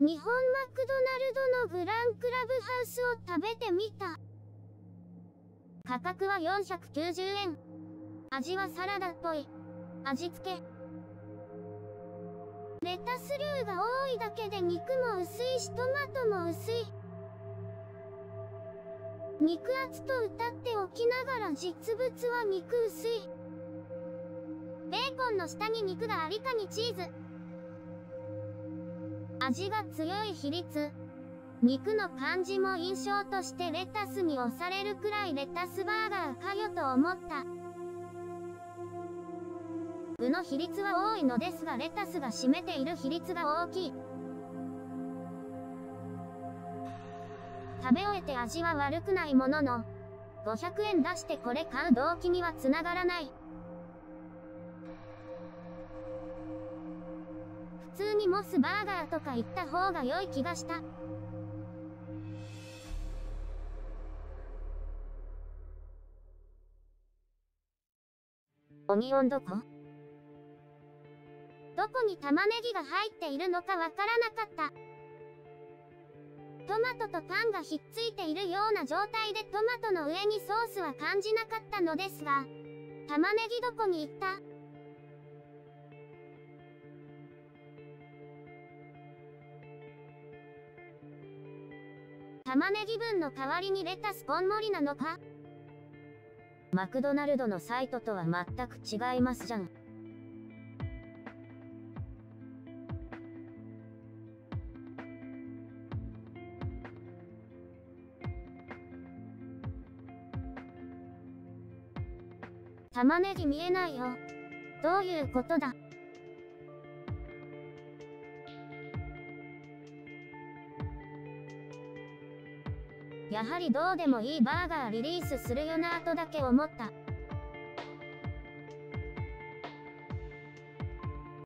日本マクドナルドのグランクラブハウスを食べてみた。価格は490円。味はサラダっぽい。味付け。レタス量が多いだけで肉も薄いしトマトも薄い。肉厚と歌っておきながら実物は肉薄い。ベーコンの下に肉がありかにチーズ。味が強い比率。肉の感じも印象としてレタスに押されるくらいレタスバーガーかよと思った。具の比率は多いのですがレタスが占めている比率が大きい。食べ終えて味は悪くないものの、500円出してこれ買う動機にはつながらない。普通にモスバーガーとか行った方が良い気がした。オニオンどこどこに玉ねぎが入っているのかわからなかった。トマトとパンがひっついているような状態でトマトの上にソースは感じなかったのですが、玉ねぎどこに行った？玉ねぎ分の代わりにレタスぽん盛りなのか？マクドナルドのサイトとは全く違いますじゃん。玉ねぎ見えないよ。どういうことだ？やはりどうでもいいバーガーリリースするよなとだけ思った。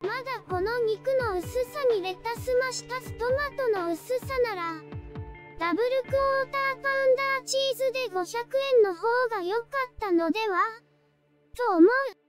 まだこの肉の薄さにレタス増したストマトの薄さなら、ダブルクォーターパウンダーチーズで500円の方が良かったのでは？と思う。